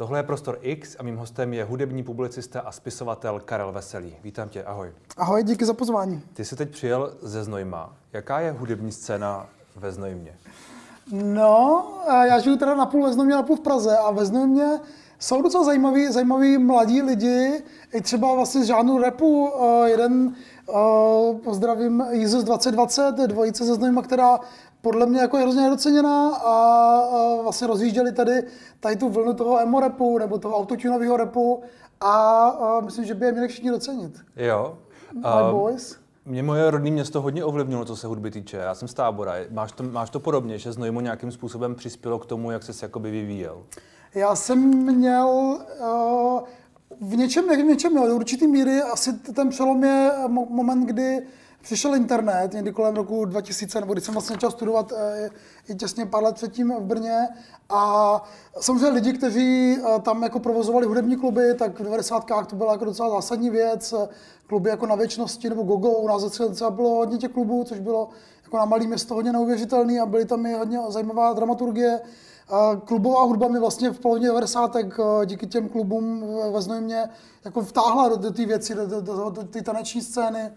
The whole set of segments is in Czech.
Tohle je Prostor X a mým hostem je hudební publicista a spisovatel Karel Veselý. Vítám tě, ahoj. Ahoj, díky za pozvání. Ty jsi teď přijel ze Znojma. Jaká je hudební scéna ve Znojmě? No, já žiju teda napůl ve Znojmě, napůl v Praze a ve Znojmě jsou docela zajímaví, zajímaví mladí lidi, i třeba vlastně z žádnou repu. Jeden, pozdravím Jesus 2020, dvojice ze Znojma, která podle mě jako je hrozně nedoceněná a, a vlastně rozjížděli tady, tady tu vlnu toho emo repu nebo toho autotunového repu a, a myslím, že by je měli všichni docenit. Jo. My uh, boys. Mě moje rodné město hodně ovlivnilo, co se hudby týče. Já jsem z tábora. Máš to, máš to podobně, že Znojmo nějakým způsobem přispělo k tomu, jak se jakoby vyvíjel? Já jsem měl uh, v něčem, v něčem měl, do určitý míry asi ten přelom je moment, kdy přišel internet někdy kolem roku 2000, nebo když jsem vlastně začal studovat eh, i těsně pár let předtím v Brně. A samozřejmě lidi, kteří eh, tam jako provozovali hudební kluby, tak v 90. to byla jako docela zásadní věc. Kluby jako na věčnosti nebo Gogo, u nás docela bylo hodně těch klubů, což bylo jako na malý město hodně neuvěřitelný a byly tam i hodně zajímavá dramaturgie. Klubová hudba mi vlastně v polovině 90. Eh, díky těm klubům ve Znojmě jako vtáhla do, do té věci, do, do, do, do té taneční scény.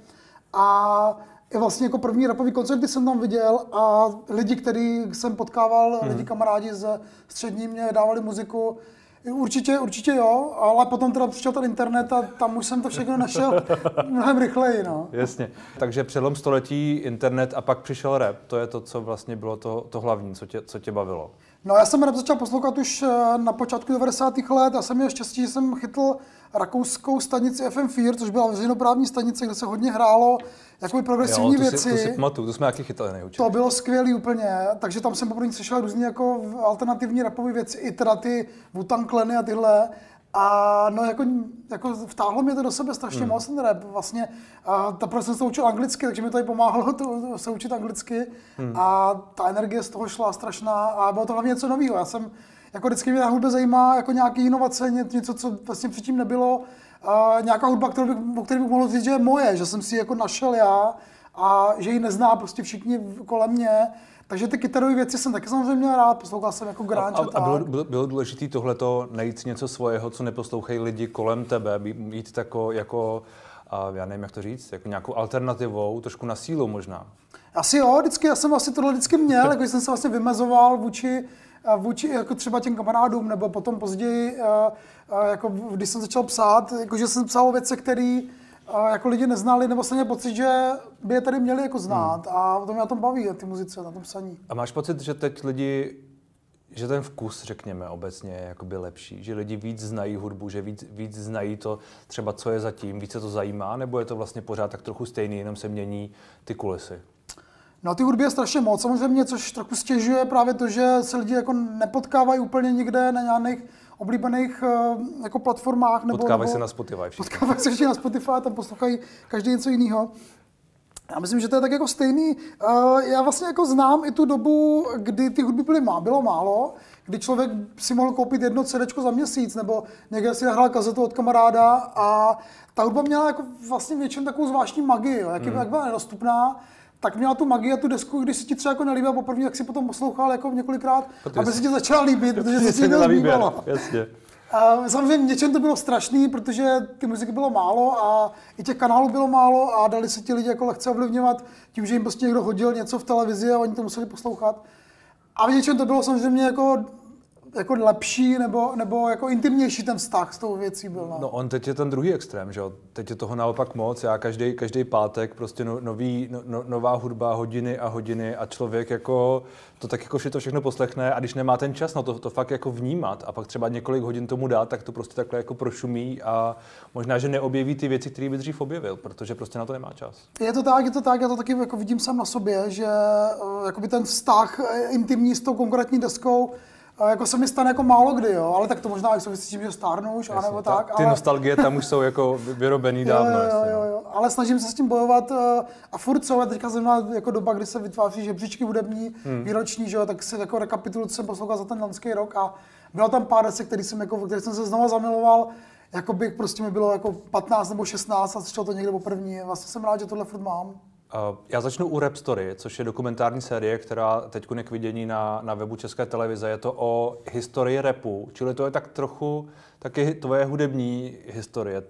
A i vlastně jako první rapový koncerty jsem tam viděl a lidi, který jsem potkával, hmm. lidi kamarádi ze střední mě dávali muziku, Určitě, určitě jo, ale potom teda přišel ten internet a tam už jsem to všechno našel mnohem rychleji. No. Jasně. Takže přelom století internet a pak přišel rap. To je to, co vlastně bylo to, to hlavní, co tě, co tě bavilo. No já jsem rap začal poslouchat už eh, na počátku 90. let. Já jsem měl štěstí, že jsem chytl rakouskou stanici FM4, což byla veřejnoprávní stanice, kde se hodně hrálo jakoby progresivní jo, to věci. Si, to si pamatuju, to jsme taky chytali nejúčinně. To bylo skvělé úplně, takže tam jsem poprvé slyšel různé jako alternativní rapové věci, i teda ty Wutan Kleny a tyhle. A no jako, jako vtáhlo mě to do sebe strašně hmm. moc ten rap. Vlastně a teprve jsem se učil anglicky, takže mi to i pomáhalo to, se učit anglicky. Hmm. A ta energie z toho šla strašná a bylo to hlavně něco nového. Já jsem jako vždycky mě na hudbě zajímá jako nějaké inovace, něco, co vlastně předtím nebylo. A nějaká hudba, kterou bych, o které bych mohl říct, že je moje, že jsem si ji jako našel já a že ji nezná prostě všichni kolem mě. Takže ty kytarové věci jsem taky samozřejmě měl rád, poslouchal jsem jako grunge a, a, a bylo, bylo, bylo důležité tohleto najít něco svého, co neposlouchají lidi kolem tebe, být tako, jako, a já nevím, jak to říct, jako nějakou alternativou, trošku na sílu možná. Asi jo, vždycky, já jsem asi tohle vždycky měl, jako jsem se vlastně vymezoval vůči vůči jako třeba těm kamarádům, nebo potom později, jako když jsem začal psát, jako že jsem psal věci, které jako lidi neznali, nebo jsem měl pocit, že by je tady měli jako znát. Hmm. A to mě na tom baví, ty muzice, na tom psaní. A máš pocit, že teď lidi že ten vkus, řekněme, obecně je jakoby lepší, že lidi víc znají hudbu, že víc, víc znají to třeba, co je zatím, více to zajímá, nebo je to vlastně pořád tak trochu stejný, jenom se mění ty kulisy? No ty hudby je strašně moc, samozřejmě, což trochu stěžuje právě to, že se lidi jako nepotkávají úplně nikde na nějakých oblíbených uh, jako platformách. Nebo, potkávají nebo, se na Spotify všichni. Potkávají se všichni na Spotify, tam poslouchají každý něco jiného. Já myslím, že to je tak jako stejný. Uh, já vlastně jako znám i tu dobu, kdy ty hudby byly má, bylo málo, kdy člověk si mohl koupit jedno CD za měsíc, nebo někde si nahrál kazetu od kamaráda a ta hudba měla jako vlastně něčem takovou zvláštní magii, jo, jak, mm. jak byla nedostupná tak měla tu magii a tu desku, když si ti třeba jako nelíbila poprvé, tak si potom poslouchal jako několikrát, protože aby se ti začala líbit, protože se ti nelíbilo. Jasně. A samozřejmě něčem to bylo strašný, protože ty muziky bylo málo a i těch kanálů bylo málo a dali se ti lidi jako lehce ovlivňovat tím, že jim prostě někdo hodil něco v televizi a oni to museli poslouchat. A v něčem to bylo samozřejmě jako jako lepší nebo, nebo jako intimnější ten vztah s tou věcí byl. No. no on teď je ten druhý extrém, že jo? Teď je toho naopak moc. Já každý, každý pátek prostě no, nový, no, no, nová hudba, hodiny a hodiny a člověk jako to tak jako to všechno poslechne a když nemá ten čas na to, to fakt jako vnímat a pak třeba několik hodin tomu dát, tak to prostě takhle jako prošumí a možná, že neobjeví ty věci, které by dřív objevil, protože prostě na to nemá čas. Je to tak, je to tak, já to taky jako vidím sám na sobě, že uh, ten vztah eh, intimní s tou konkrétní deskou a jako se mi stane jako málo kdy, jo, ale tak to možná i souvisí s tím, že stárnu už, anebo tak. Ty ale... nostalgie tam už jsou jako vyrobený dávno. jo, jo, jo, no. jo, ale snažím se s tím bojovat eh, a furt jsou, teďka zrovna jako doba, kdy se vytváří žebříčky hudební, hmm. výroční, že jo, tak si jako rekapituluji, co jsem poslouchal za ten loňský rok a bylo tam pár desek, který jsem, jako, který jsem se znova zamiloval, jako by prostě mi bylo jako 15 nebo 16 a začalo to někde po první. Vlastně jsem rád, že tohle furt mám. Uh, já začnu u Rap Story, což je dokumentární série, která teď je k vidění na, na webu České televize. Je to o historii repu, čili to je tak trochu taky tvoje hudební historie,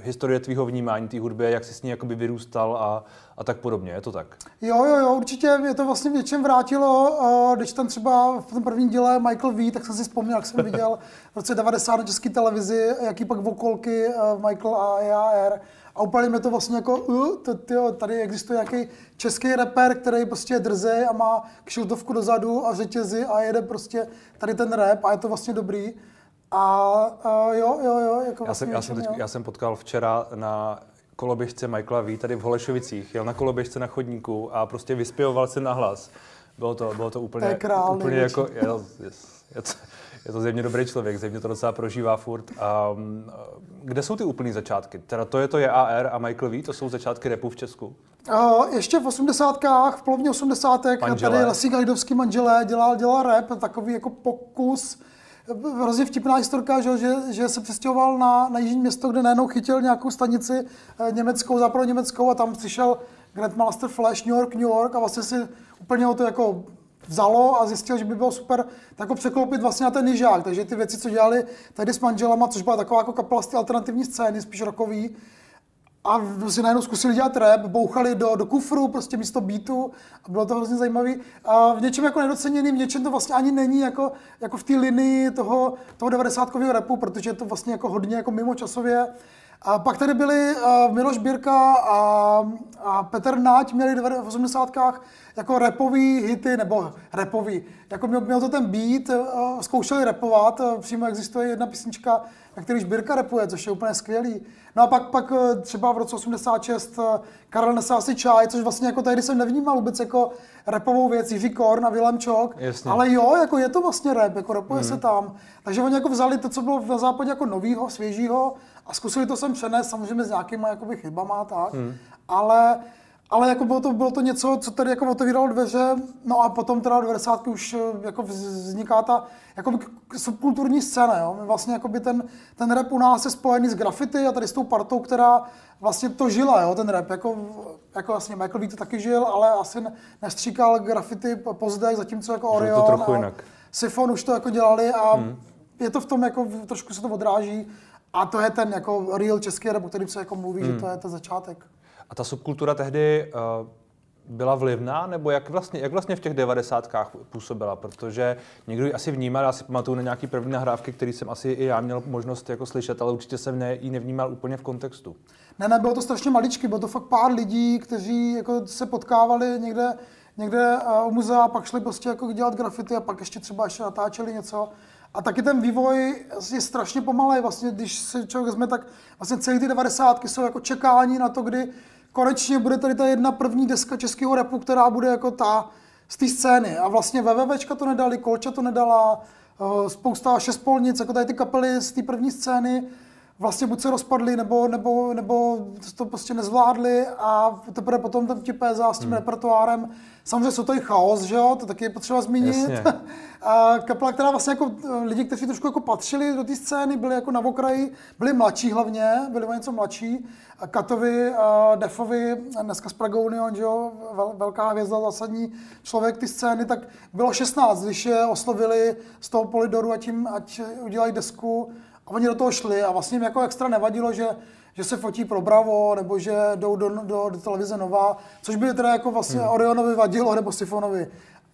historie tvýho vnímání té hudby, jak jsi s ní jakoby vyrůstal a, a tak podobně. Je to tak? Jo, jo, jo, určitě mě to vlastně v něčem vrátilo. Když tam třeba v tom prvním díle Michael V, tak jsem si vzpomněl, jak jsem viděl v roce 90 na české televizi, jaký pak vokolky Michael a EAR. A úplně mi to vlastně jako, uh, to, tyjo, tady existuje nějaký český rapper, který prostě je drzej a má kšiltovku dozadu a řetězy a jede prostě tady ten rap a je to vlastně dobrý. A uh, jo, jo, jo. Jako já, jsem, vlastně já, jsem teď, já jsem potkal včera na koloběžce Michaela V tady v Holešovicích. Jel na koloběžce na chodníku a prostě vyspěvoval se na hlas. Bylo to, bylo to úplně, to je král, úplně jako, je, je, to, je to zjevně dobrý člověk, zjevně to docela prožívá furt. Um, kde jsou ty úplný začátky? Teda to je to JAR a Michael V, to jsou začátky repu v Česku? Uh, ještě v osmdesátkách, v polovině osmdesátek, tady Lesík Hajdovský manželé dělal, dělal rap, takový jako pokus hrozně vtipná historka, že, že, že se přestěhoval na, na jižní město, kde najednou chytil nějakou stanici eh, německou, německou a tam přišel Grandmaster Flash New York, New York a vlastně si úplně ho to jako vzalo a zjistil, že by bylo super tak překlopit vlastně na ten nižák. Takže ty věci, co dělali tady s manželama, což byla taková jako kapela z alternativní scény, spíš rokový, a si najednou zkusili dělat rap, bouchali do, do kufru, prostě místo beatu a bylo to hrozně zajímavé. A v něčem jako nedoceněný, v něčem to vlastně ani není jako, jako v té linii toho, toho 90 rapu, protože je to vlastně jako hodně jako mimo časově. A pak tady byli uh, Miloš Birka a, a Petr Náť měli v 80 jako repový hity, nebo repový, jako měl, měl to ten beat, uh, zkoušeli repovat, uh, přímo existuje jedna písnička, na který Birka repuje, což je úplně skvělý. No a pak, pak třeba v roce 86 Karel Nesási čaj, což vlastně jako tehdy jsem nevnímal vůbec jako repovou věc, Jiří Korn a Willem Čok, Jasně. ale jo, jako je to vlastně rap, jako repuje hmm. se tam. Takže oni jako vzali to, co bylo na západě jako novýho, svěžího a zkusili to sem přenést, samozřejmě s nějakýma jakoby chybama a tak, hmm. ale ale jako bylo to, bylo to něco, co tady jako otevíralo dveře, no a potom teda 90. už eh, jako vzniká ta jako subkulturní scéna, jo. Vlastně jako by ten, ten rap u nás je spojený s graffiti a tady s tou partou, která vlastně to žila, jo, ten rap. Jako, jako vlastně Michael V to taky žil, ale asi nestříkal graffiti později, zatímco jako Orion to trochu jinak. Sifon už to jako dělali a hmm. je to v tom, jako trošku se to odráží. A to je ten jako real český rap, o kterým se jako mluví, hmm. že to je ten začátek. A ta subkultura tehdy uh, byla vlivná, nebo jak vlastně, jak vlastně v těch devadesátkách působila? Protože někdo ji asi vnímal, já si pamatuju na nějaký první nahrávky, který jsem asi i já měl možnost jako slyšet, ale určitě jsem ne, ji nevnímal úplně v kontextu. Ne, ne, bylo to strašně maličky, bylo to fakt pár lidí, kteří jako se potkávali někde, někde u muzea pak šli prostě jako dělat grafity a pak ještě třeba ještě natáčeli něco. A taky ten vývoj je strašně pomalý. Vlastně, když se člověk vezme, tak vlastně celý ty devadesátky jsou jako čekání na to, kdy konečně bude tady ta jedna první deska českého repu, která bude jako ta z té scény. A vlastně VVVčka to nedali, Kolča to nedala, eh, spousta šespolnic, jako tady ty kapely z té první scény, vlastně buď se rozpadly, nebo, nebo, nebo to prostě nezvládli a teprve potom ten PZA s tím hmm. repertoárem. Samozřejmě jsou to i chaos, že jo, to taky je potřeba zmínit. a kapela, která vlastně jako eh, lidi, kteří trošku jako patřili do té scény, byli jako na okraji, byli mladší hlavně, byli o něco mladší. Katovi, Defovi, dneska z Pragounion, že jo, vel, velká hvězda, zásadní člověk ty scény, tak bylo 16, když je oslovili z toho Polidoru, ať, jim, ať udělají desku a oni do toho šli a vlastně jim jako extra nevadilo, že, že se fotí pro Bravo, nebo že jdou do, do, do televize Nová, což by teda jako vlastně hmm. Orionovi vadilo, nebo Sifonovi.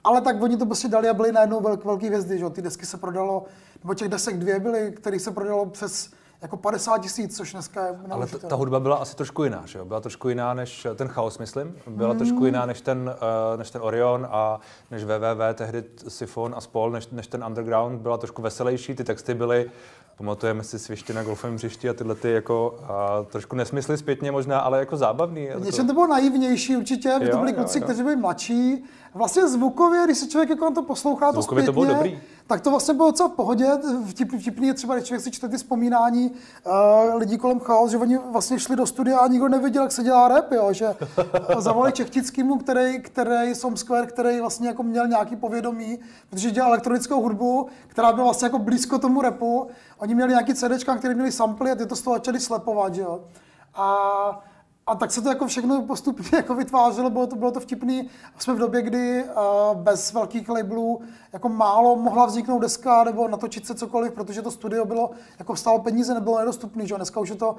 Ale tak oni to prostě dali a byli najednou velk, velký hvězdy, že Ty desky se prodalo, nebo těch desek dvě byly, kterých se prodalo přes jako 50 tisíc, což dneska je Ale ta, ta hudba byla asi trošku jiná, že jo? Byla trošku jiná než ten chaos, myslím. Byla hmm. trošku jiná než ten, uh, než ten Orion a než VVV, tehdy Sifon a spol, než, než ten Underground. Byla trošku veselější, ty texty byly pamatujeme si sviště na golfovém hřišti a tyhle ty jako a trošku nesmysly zpětně možná, ale jako zábavný. Něčem to bylo naivnější určitě, by to byli kluci, jo. kteří byli mladší. Vlastně zvukově, když se člověk jako to poslouchá, to zpětně, to bylo dobrý. Tak to vlastně bylo docela v pohodě. Vtip, vtipný je třeba, když člověk si čte ty vzpomínání uh, lidí kolem chaos, že oni vlastně šli do studia a nikdo nevěděl, jak se dělá rap, jo? že zavolali Čechtickýmu, který, který Som Square, který vlastně jako měl nějaký povědomí, protože dělal elektronickou hudbu, která byla vlastně jako blízko tomu repu Oni měli nějaký CD, které měli samply a ty to z toho začali slepovat, že jo. A a tak se to jako všechno postupně jako vytvářelo, bylo to, bylo to vtipný. Jsme v době, kdy uh, bez velkých labelů jako málo mohla vzniknout deska nebo natočit se cokoliv, protože to studio bylo, jako stálo peníze, nebylo nedostupné, že Dneska už je to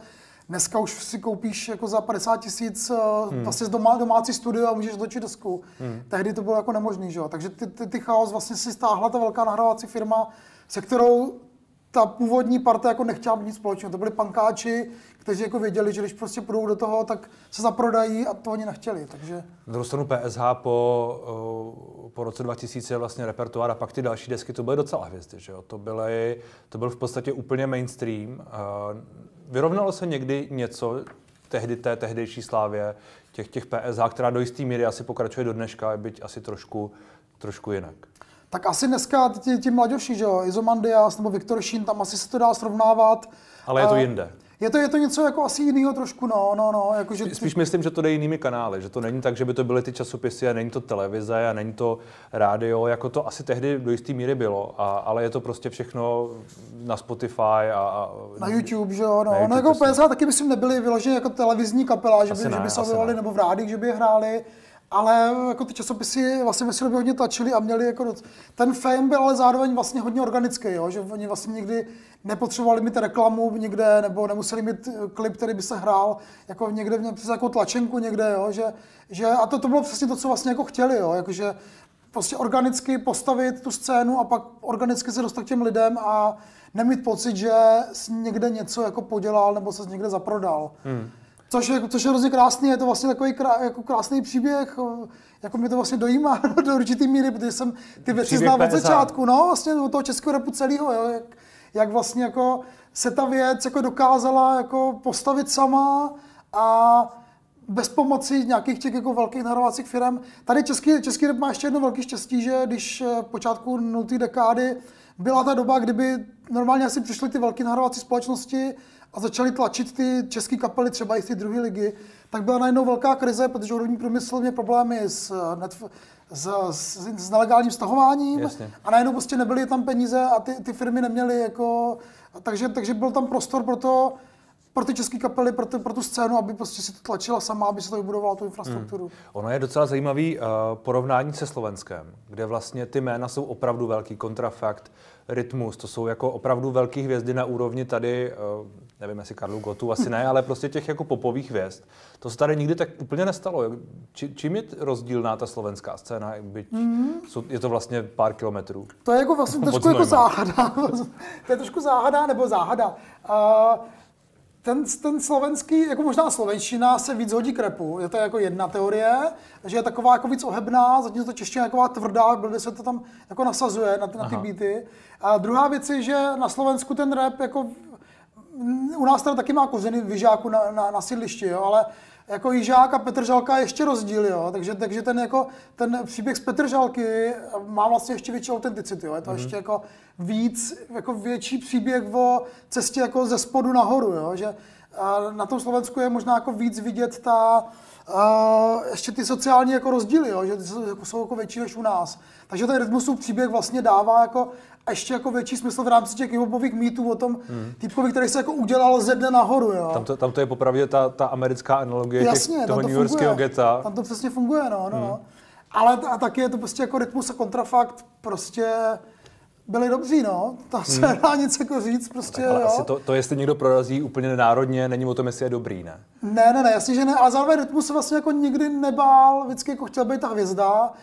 Dneska už si koupíš jako za 50 tisíc hmm. vlastně doma, domácí studio a můžeš točit desku. Hmm. Tehdy to bylo jako nemožný, že jo? Takže ty, ty, ty chaos vlastně si stáhla ta velká nahrávací firma, se kterou ta původní parta jako nechtěla mít nic společného. To byli pankáči, kteří jako věděli, že když prostě půjdou do toho, tak se zaprodají a to oni nechtěli. Takže... Na druhou stranu PSH po, po roce 2000 vlastně repertoár a pak ty další desky, to byly docela hvězdy. Že jo? To, byly, to byl v podstatě úplně mainstream. Vyrovnalo se někdy něco tehdy té tehdejší slávě těch, těch PSH, která do jisté míry asi pokračuje do dneška, byť asi trošku, trošku jinak. Tak asi dneska ti, ti mladější, že jo, Izomandias nebo Viktor Šín, tam asi se to dá srovnávat. Ale je to jinde. Je to, je to něco jako asi jiného trošku, no, no, no. Jako, že Spíš myslím, že to jde jinými kanály, že to není tak, že by to byly ty časopisy a není to televize a není to rádio, jako to asi tehdy do jisté míry bylo, a, ale je to prostě všechno na Spotify a... a na YouTube, že jo, no. YouTube, no jako PSH taky myslím nebyli vyloženě jako televizní kapela, že by, ne, že by se nebo v rádích, že by je hráli ale jako ty časopisy vlastně ve by hodně tlačili a měli jako ten fame byl ale zároveň vlastně hodně organický, jo? že oni vlastně nikdy nepotřebovali mít reklamu někde, nebo nemuseli mít klip, který by se hrál jako někde, přes jako tlačenku někde, jo? Že, že, a to, to bylo přesně to, co vlastně jako chtěli, jo? Jakože prostě organicky postavit tu scénu a pak organicky se dostat k těm lidem a nemít pocit, že jsi někde něco jako podělal nebo se někde zaprodal. Hmm. Což je, což je hrozně krásný, je to vlastně takový krá, jako krásný příběh, jako mě to vlastně dojímá do určitý míry, protože jsem ty věci znal od začátku, no, vlastně od toho českého repu celého, jo, jak, jak vlastně jako se ta věc jako dokázala jako postavit sama a bez pomoci nějakých těch jako velkých nahrovacích firm. Tady český, český rap má ještě jedno velké štěstí, že když v eh, počátku nulté dekády byla ta doba, kdyby normálně asi přišly ty velké nahrovací společnosti a začali tlačit ty české kapely, třeba i z té druhé ligy, tak byla najednou velká krize, protože hudební průmysl měl problémy s, netf- s, s, s nelegálním stahováním Jasně. a najednou prostě nebyly tam peníze a ty, ty firmy neměly jako, takže, takže byl tam prostor pro to, pro ty české kapely, pro, ty, pro tu scénu, aby prostě si to tlačila sama, aby se to vybudovala tu infrastrukturu. Hmm. Ono je docela zajímavý uh, porovnání se Slovenskem, kde vlastně ty jména jsou opravdu velký, kontrafakt, rytmus, to jsou jako opravdu velké hvězdy na úrovni tady, uh, nevím jestli Karlu Gotu, asi ne, ale prostě těch jako popových hvězd. To se tady nikdy tak úplně nestalo. Či, čím je rozdílná ta slovenská scéna? Byť mm-hmm. jsou, je to vlastně pár kilometrů. To je jako vlastně trošku jako záhada. to je trošku záhada nebo záhada. Uh, ten, ten slovenský, jako možná slovenština se víc hodí k repu. Je to jako jedna teorie, že je taková jako víc ohebná, zatím to čeština taková tvrdá, blbě se to tam jako nasazuje na ty, na ty beaty. A druhá věc je, že na Slovensku ten rap jako u nás teda taky má kořeny vyžáku na, na, na sídlišti, jo, ale jako Jižák a Petržalka je ještě rozdíl, jo? Takže, takže ten, jako, ten příběh z Petržalky má vlastně ještě větší autenticitu. Jo? Je to mm-hmm. ještě jako víc, jako větší příběh o cestě jako ze spodu nahoru. Jo? Že na tom Slovensku je možná jako víc vidět ta, uh, ještě ty sociální jako rozdíly, jo? že jsou, jako, jsou jako větší než u nás. Takže ten rytmusův příběh vlastně dává jako a ještě jako větší smysl v rámci těch hiphopových mýtů o tom hmm. typkovi, který se jako udělal ze dne nahoru. Jo. Tam, to, tam to je popravdě ta, ta americká analogie Jasně, těch, toho to New Yorkského geta. Tam to přesně funguje, no. no. Hmm. Ale a taky je to prostě jako rytmus a kontrafakt prostě byli dobří, no. To se hmm. dá nic jako říct, prostě, tak, ale jo. Asi to, to, jestli někdo prorazí úplně národně, není o tom, jestli je dobrý, ne? Ne, ne, ne, jasně, že ne, ale zároveň rytmus se vlastně jako nikdy nebál, vždycky jako chtěl být ta hvězda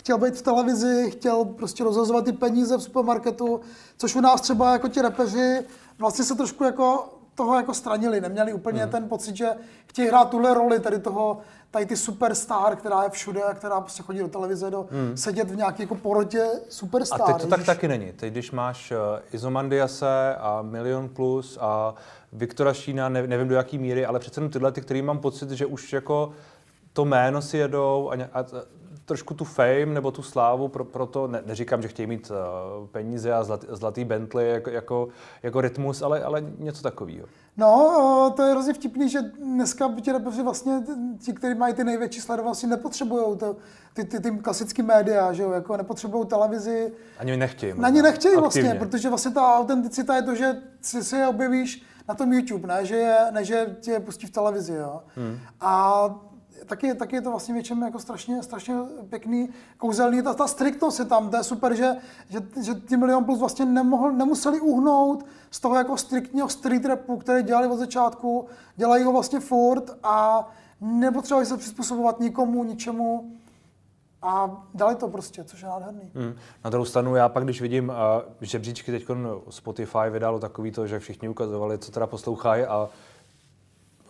chtěl být v televizi, chtěl prostě rozhazovat ty peníze v supermarketu, což u nás třeba jako ti repeři vlastně se trošku jako toho jako stranili, neměli úplně mm. ten pocit, že chtějí hrát tuhle roli tady toho, tady ty superstar, která je všude, která prostě chodí do televize, do, mm. sedět v nějaké jako porotě superstar. A teď to tak taky není. Teď, když máš uh, Izomandiase a Milion Plus a Viktora Šína, ne, nevím do jaký míry, ale přece tyhle, ty, který mám pocit, že už jako to jméno si jedou a, a trošku tu fame nebo tu slávu, pro, proto ne, neříkám, že chtějí mít uh, peníze a zlatý, zlatý Bentley jako, jako, jako rytmus, ale, ale něco takového. No, to je hrozně vtipný, že dneska ti repeři vlastně ti, kteří mají ty největší sledovanosti, nepotřebují to, ty, ty, ty klasické média, že jo, jako nepotřebují televizi. Ani nechtějí. Na ně nechtějí vlastně, protože vlastně ta autenticita je to, že si, si je objevíš na tom YouTube, ne, že, je, ne, že tě pustí v televizi, jo. Hmm. A taky, taky je to vlastně většinou jako strašně, strašně pěkný, kouzelný. Ta, ta striktnost je tam, to je super, že, že, že ty Milion Plus vlastně nemohl, nemuseli uhnout z toho jako striktního street rapu, který dělali od začátku, dělají ho vlastně furt a nepotřebovali se přizpůsobovat nikomu, ničemu. A dali to prostě, což je nádherný. Hmm. Na druhou stranu já pak, když vidím uh, žebříčky, teď Spotify vydalo takový to, že všichni ukazovali, co teda poslouchají a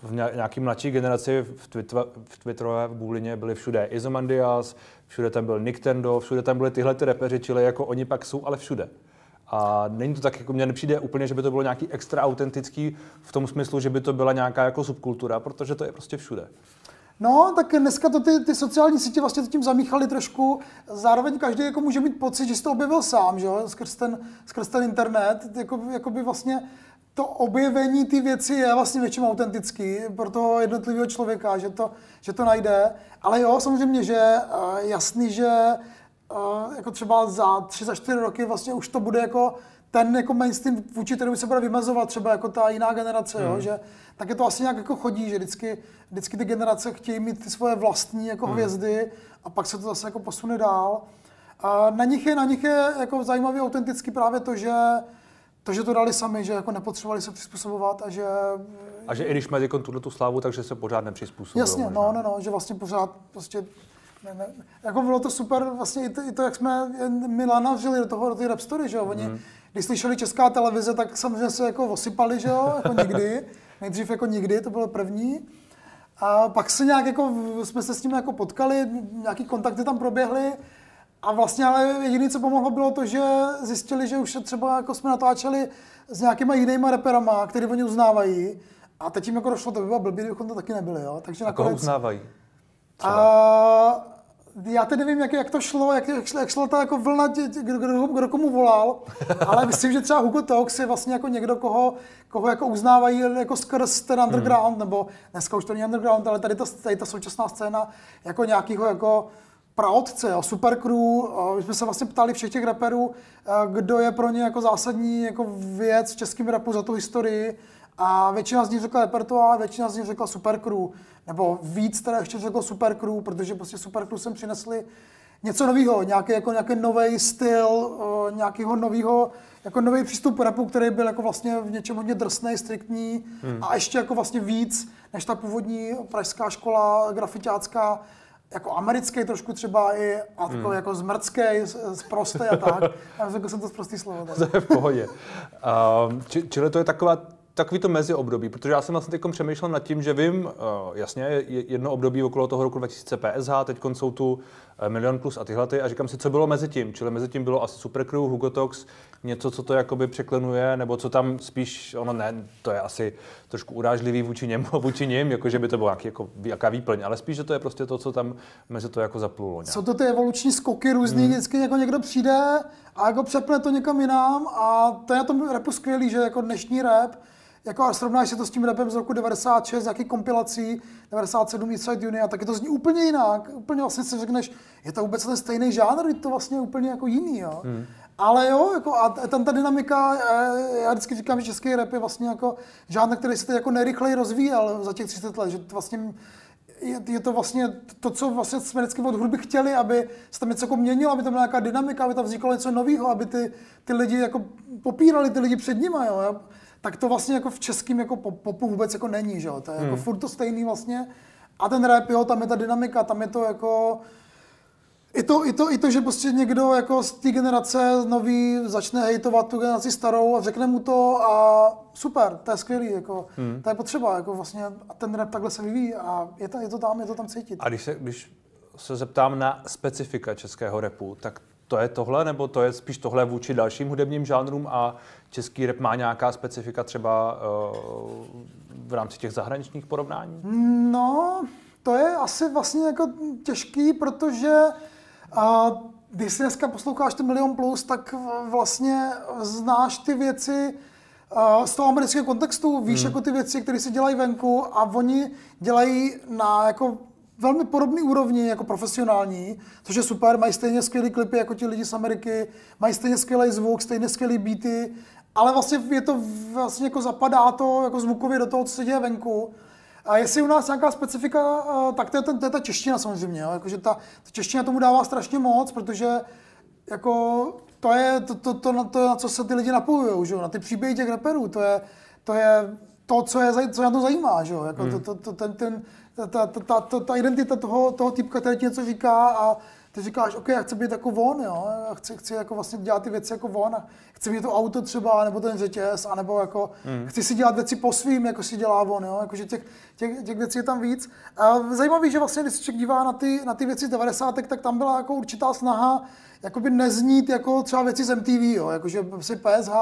v nějaký mladší generaci v, Twitter, v Twitterové bublině byly všude Izomandias, všude tam byl Nintendo, všude tam byly tyhle ty repeři, čili jako oni pak jsou ale všude. A není to tak, jako mně nepřijde úplně, že by to bylo nějaký extra autentický v tom smyslu, že by to byla nějaká jako subkultura, protože to je prostě všude. No, tak dneska to ty, ty sociální sítě vlastně to tím zamíchali trošku. Zároveň každý jako může mít pocit, že jsi to objevil sám, že jo? Skrz, ten, skrz ten internet. Jako, jako by vlastně to objevení ty věci je vlastně většinou autentický pro toho jednotlivého člověka, že to, že to najde. Ale jo, samozřejmě, že uh, jasný, že uh, jako třeba za tři, za čtyři roky vlastně už to bude jako ten jako mainstream vůči kterému se bude vymezovat třeba jako ta jiná generace, mm. jo, hmm. že tak je to asi nějak jako chodí, že vždycky, vždycky ty generace chtějí mít ty svoje vlastní jako mm. hvězdy a pak se to zase jako posune dál. A na nich je, na nich je jako zajímavý autenticky právě to, že to, že to dali sami, že jako nepotřebovali se přizpůsobovat a že... A že i když mají tuhle tu slávu, takže se pořád nepřizpůsobují. Jasně, možná. no, no, no, že vlastně pořád prostě ne, ne, jako bylo to super, vlastně i to, i to jak jsme Milana vžili do toho, do té rap story, že jo, oni, mm. když slyšeli česká televize, tak samozřejmě se jako osypali, že jo, jako nikdy, nejdřív jako nikdy, to bylo první. A pak se nějak jako, jsme se s tím jako potkali, nějaký kontakty tam proběhly, a vlastně ale jediné, co pomohlo, bylo to, že zjistili, že už třeba jako jsme natáčeli s nějakýma jinýma reperama, který oni uznávají. A teď jim jako došlo, to by bylo blbý, kdybychom to taky nebyli. Jo? Takže a koho uznávají? A, já teď nevím, jak, jak to šlo, jak, jak, šla, jak šla ta jako vlna, kdo, kdo, kdo, komu volal, ale myslím, že třeba Hugo Talks je vlastně jako někdo, koho, koho jako uznávají jako skrz ten underground, hmm. nebo dneska už to není underground, ale tady, to, tady ta současná scéna jako nějakýho jako praotce, jo, Supercrew, my jsme se vlastně ptali všech těch raperů, kdo je pro ně jako zásadní jako věc v českém rapu za tu historii a většina z nich řekla repertoár, většina z nich řekla Supercrew, nebo víc teda ještě řekl Supercrew, protože prostě Supercrew sem přinesli něco nového, nějaký, jako nějaký nový styl, nějakého nového, jako nový přístup rapu, který byl jako vlastně v něčem hodně drsný, striktní hmm. a ještě jako vlastně víc než ta původní pražská škola grafitácká, jako americký trošku třeba i a hmm. jako zmrdský, zprostý a tak. A řekl jsem to zprostý slovo. Tak. To je v pohodě. Um, či, čili to je taková takový to meziobdobí, protože já jsem vlastně teď přemýšlel nad tím, že vím, uh, jasně, jedno období okolo toho roku 2000 PSH, teď jsou tu Milion Plus a tyhle ty, a říkám si, co bylo mezi tím, čili mezi tím bylo asi Supercrew, Hugo Tox, něco, co to jakoby překlenuje, nebo co tam spíš, ono ne, to je asi trošku urážlivý vůči němu, vůči ním, jako že by to bylo nějaký, jako, jaká výplň, ale spíš, že to je prostě to, co tam mezi to jako zaplulo. Nějak. Jsou to ty evoluční skoky různý, hmm. vždycky jako někdo přijde a jako přepne to někam jinam a to je na tom repu skvělý, že jako dnešní rap jako a srovnáš se to s tím rapem z roku 96, jaký kompilací, 97 Inside Junior, tak je to zní úplně jinak. Úplně vlastně si řekneš, je to vůbec ten stejný žánr, je to vlastně úplně jako jiný, jo. Hmm. Ale jo, jako a tam ta dynamika, eh, já vždycky říkám, že český rap je vlastně jako žánr, který se teď jako nejrychleji rozvíjel za těch 30 let, že to vlastně je, je, to vlastně to, co vlastně jsme vždycky od hudby chtěli, aby se tam něco jako měnilo, aby tam byla nějaká dynamika, aby tam vzniklo něco nového, aby ty, ty lidi jako popírali ty lidi před nimi, jo tak to vlastně jako v českém jako popu vůbec jako není, že jo? To je jako hmm. jako furt to stejný vlastně. A ten rap, jo, tam je ta dynamika, tam je to jako... I to, i to, i to že prostě někdo jako z té generace nový začne hejtovat tu generaci starou a řekne mu to a super, to je skvělý, jako, hmm. to je potřeba, jako vlastně a ten rap takhle se vyvíjí a je to, je to tam, je to tam cítit. A když se, když se zeptám na specifika českého repu, tak to je tohle, nebo to je spíš tohle vůči dalším hudebním žánrům a český rap má nějaká specifika třeba uh, v rámci těch zahraničních porovnání? No, to je asi vlastně jako těžký, protože uh, když si dneska posloucháš ten Milion Plus, tak vlastně znáš ty věci z toho amerického kontextu, víš hmm. jako ty věci, které se dělají venku a oni dělají na jako velmi podobný úrovni jako profesionální, což je super, mají stejně skvělé klipy jako ti lidi z Ameriky, mají stejně skvělý zvuk, stejně skvělé beaty ale vlastně je to vlastně jako zapadá to jako zvukově do toho, co se děje venku. A jestli u nás nějaká specifika, eh, tak to je, ten, to je ta čeština samozřejmě. Jo? Jakože ta, ta čeština tomu dává strašně moc, protože jako to je to, to, to, to, na co se ty lidi napojují, že? na ty příběhy těch reperů. To je, to je to, co, je, co na to zajímá. Že? Jako hmm. to, to, to, ten, ten, ta, ta, ta, ta, ta identita toho, toho typka, který ti něco říká a ty říkáš, OK, já chci být jako on, jo, já chci, chci jako vlastně dělat ty věci jako on, chci mít to auto třeba, nebo ten řetěz, anebo jako mm. chci si dělat věci po svým, jako si dělá on, jo, jakože těch, těch, těch, věcí je tam víc. A zajímavý, že vlastně, když se člověk dívá na ty, na ty věci z 90. tak tam byla jako určitá snaha jakoby neznít jako třeba věci z MTV, jo, jakože si PSH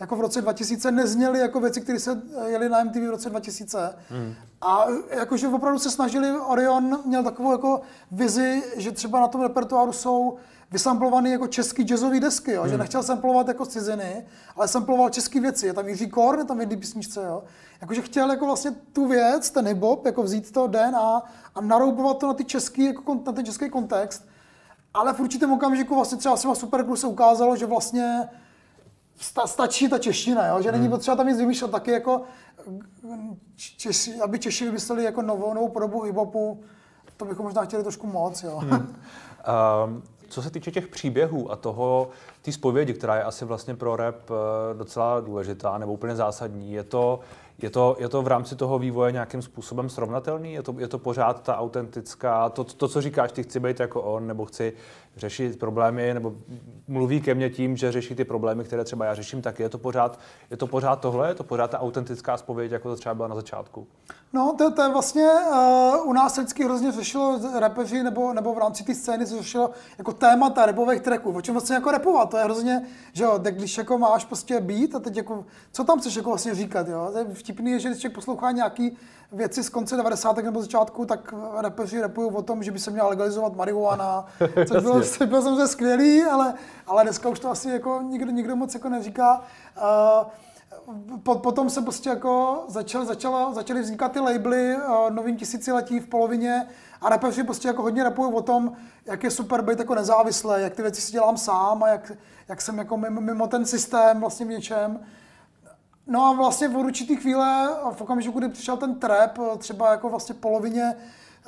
jako v roce 2000 nezněly jako věci, které se jeli na MTV v roce 2000. Hmm. A jakože opravdu se snažili, Orion měl takovou jako vizi, že třeba na tom repertoáru jsou vysamplované jako český jazzový desky, jo? Hmm. že nechtěl samplovat jako z ciziny, ale samploval české věci. Je tam Jiří Korn, je tam v jedné písničce. Jo? Jakože chtěl jako vlastně tu věc, ten hip jako vzít to DNA a naroubovat to na, ty český, jako, na ten český kontext ale v určitém okamžiku vlastně třeba s Superglu se ukázalo, že vlastně sta, stačí ta čeština, jo? že není hmm. potřeba tam nic vymýšlet taky jako, Češi, aby Češi vymysleli jako novou, novou podobu hip-hopu, to bychom možná chtěli trošku moc. Jo? Hmm. Um, co se týče těch příběhů a toho, té zpovědi, která je asi vlastně pro rap eh, docela důležitá nebo úplně zásadní, je to, je to, je to v rámci toho vývoje nějakým způsobem srovnatelný? Je to, je to pořád ta autentická, to, to, co říkáš, ty chci být jako on, nebo chci řešit problémy, nebo mluví ke mně tím, že řeší ty problémy, které třeba já řeším, tak je to pořád, je to pořád tohle? Je to pořád ta autentická spověď, jako to třeba byla na začátku? No, to, to je vlastně, uh, u nás vždycky hrozně řešilo repeři, nebo, nebo v rámci té scény se řešilo jako témata repových tracků, o čem vlastně jako repovat, to je hrozně, že jo, tak když jako máš prostě být a teď jako, co tam chceš jako vlastně říkat, jo, to je vtipný je, že když člověk poslouchá nějaký věci z konce 90. nebo začátku, tak repeři repují o tom, že by se měla legalizovat marihuana, což bylo, což bylo samozřejmě skvělý, ale, ale dneska už to asi jako nikdo, nikdo moc jako neříká. Uh, potom se prostě jako začal, začalo, začaly vznikat ty labely uh, novým tisíciletí v polovině a repeři prostě jako hodně repují o tom, jak je super být jako nezávislý, jak ty věci si dělám sám a jak, jak jsem jako mimo, mimo ten systém vlastně v něčem. No a vlastně v určitý chvíle, v okamžiku, kdy přišel ten trap, třeba jako vlastně polovině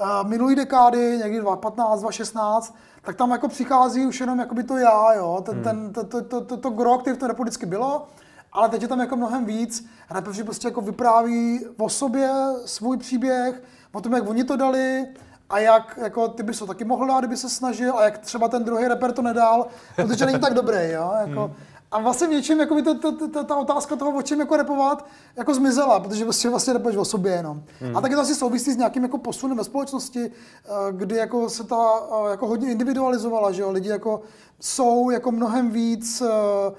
uh, minulý dekády, někdy 2015, 2016, tak tam jako přichází už jenom jakoby to já, jo, ten, hmm. ten, to, to, to, to, to gro, který v tom repu vždycky bylo, ale teď je tam jako mnohem víc. Rapeři prostě jako vypráví o sobě svůj příběh, o tom, jak oni to dali, a jak jako, ty bys to taky mohl dát, kdyby se snažil, a jak třeba ten druhý reper to nedal, protože není tak dobrý, jo, jako, hmm. A vlastně v něčem jako by to, to, to, ta otázka toho, o čem jako repovat, jako zmizela, protože vlastně, vlastně repuješ o sobě jenom. Hmm. A taky to asi souvisí s nějakým jako posunem ve společnosti, eh, kdy jako se ta eh, jako hodně individualizovala, že jo? lidi jako jsou jako mnohem víc eh,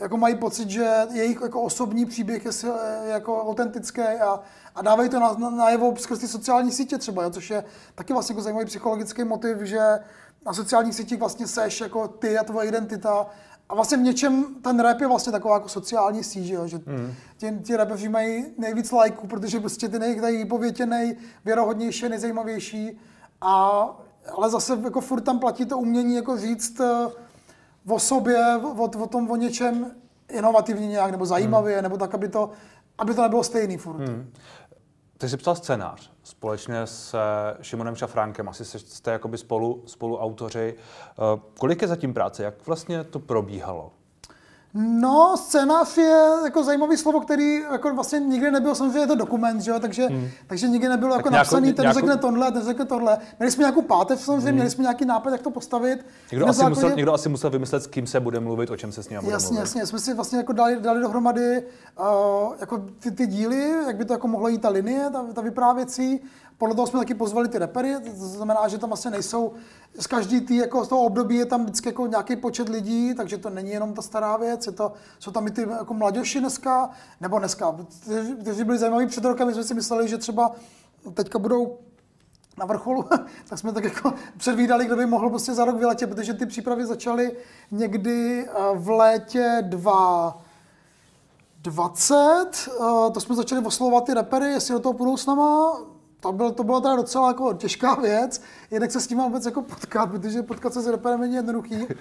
jako mají pocit, že jejich jako osobní příběh je jako autentický a, a dávají to na, na, najevo skrz ty sociální sítě třeba, jo? což je taky vlastně jako zajímavý psychologický motiv, že na sociálních sítích vlastně seš jako ty a tvoje identita a vlastně v něčem ten rap je vlastně taková jako sociální síť, jo? že mm. ti, ti rapeři mají nejvíc lajků, protože prostě ty nejich povětě nejvěrohodnější, nejzajímavější. A, ale zase jako furt tam platí to umění jako říct uh, o sobě, o, o tom o něčem inovativně nějak, nebo zajímavě, mm. nebo tak, aby to, aby to nebylo stejný furt. Mm. Ty jsi psal scénář společně s Šimonem Šafránkem, asi jste jakoby spolu, spolu autoři. Eh, kolik je zatím práce? Jak vlastně to probíhalo? No, scénář je jako zajímavý slovo, který jako vlastně nikdy nebyl, samozřejmě je to dokument, že jo? Takže, hmm. takže nikdy nebylo tak jako nějakou, napsaný, ten nějakou... řekne tohle, ten řekne tohle. Měli jsme nějakou pátev, samozřejmě, hmm. měli jsme nějaký nápad, jak to postavit. Někdo asi, základě... musel, někdo asi musel vymyslet, s kým se bude mluvit, o čem se s ním bude jasně, mluvit. Jasně, jsme si vlastně jako dali, dali dohromady uh, jako ty, ty, díly, jak by to jako mohlo jít ta linie, ta, ta vyprávěcí. Podle toho jsme taky pozvali ty repery, to znamená, že tam vlastně nejsou, z každý tý, jako z toho období je tam vždycky jako nějaký počet lidí, takže to není jenom ta stará věc, je to, jsou tam i ty jako mladější dneska, nebo dneska, kteří byli zajímaví před rokem, my jsme si mysleli, že třeba teďka budou na vrcholu, tak jsme tak jako předvídali, kdo by mohl prostě za rok vyletět, protože ty přípravy začaly někdy eh, v létě 2020, eh, to jsme začali oslovovat ty repery, jestli do toho půjdou s náma, to, byl, to byla teda docela jako těžká věc, jednak se s tím vůbec jako potkat, protože potkat se s reperem není jednoduchý.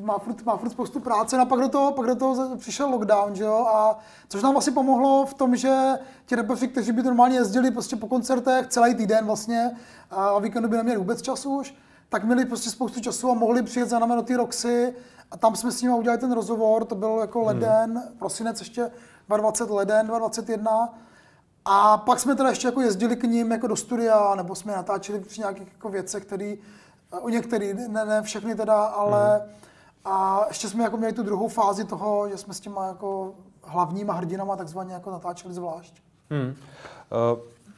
má furt, má furt spoustu práce, no a pak do toho, pak do toho přišel lockdown, že jo, a což nám vlastně pomohlo v tom, že ti repeři, kteří by normálně jezdili prostě po koncertech celý týden vlastně a víkendu by neměli vůbec času už, tak měli prostě spoustu času a mohli přijet za námi do té Roxy a tam jsme s nimi udělali ten rozhovor, to byl jako hmm. leden, hmm. prosinec ještě 20 leden, 2021. A pak jsme teda ještě jako jezdili k ním jako do studia, nebo jsme natáčeli při nějakých jako věcech, které, u některých, ne, ne všechny teda, ale hmm. a ještě jsme jako měli tu druhou fázi toho, že jsme s těma jako hlavníma hrdinama takzvaně jako natáčeli zvlášť. Hmm. Uh,